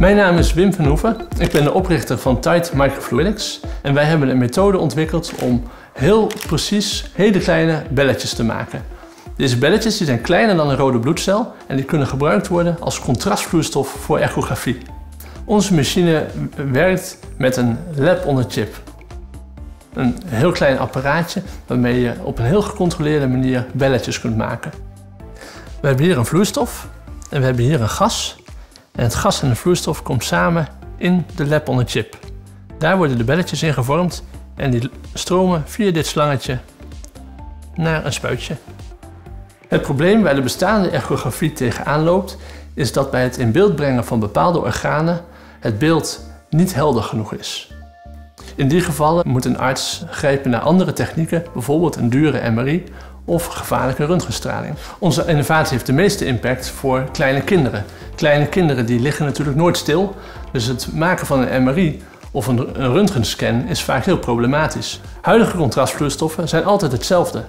Mijn naam is Wim van Hoeven. Ik ben de oprichter van Tight Microfluidics. En wij hebben een methode ontwikkeld om heel precies hele kleine belletjes te maken. Deze belletjes die zijn kleiner dan een rode bloedcel en die kunnen gebruikt worden als contrastvloeistof voor echografie. Onze machine werkt met een lab on a chip. Een heel klein apparaatje waarmee je op een heel gecontroleerde manier belletjes kunt maken. We hebben hier een vloeistof en we hebben hier een gas. En het gas en de vloeistof komt samen in de lab on a chip. Daar worden de belletjes in gevormd en die stromen via dit slangetje naar een spuitje. Het probleem waar de bestaande echografie tegenaan loopt, is dat bij het in beeld brengen van bepaalde organen het beeld niet helder genoeg is. In die gevallen moet een arts grijpen naar andere technieken, bijvoorbeeld een dure MRI of gevaarlijke röntgenstraling. Onze innovatie heeft de meeste impact voor kleine kinderen. Kleine kinderen die liggen natuurlijk nooit stil, dus het maken van een MRI of een röntgenscan is vaak heel problematisch. Huidige contrastvloeistoffen zijn altijd hetzelfde.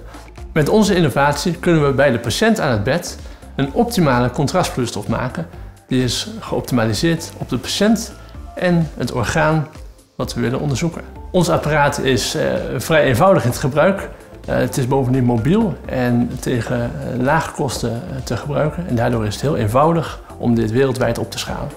Met onze innovatie kunnen we bij de patiënt aan het bed een optimale contrastvloeistof maken. Die is geoptimaliseerd op de patiënt en het orgaan wat we willen onderzoeken. Ons apparaat is uh, vrij eenvoudig in het gebruik. Uh, het is bovendien mobiel en tegen uh, lage kosten te gebruiken. En daardoor is het heel eenvoudig om dit wereldwijd op te schalen.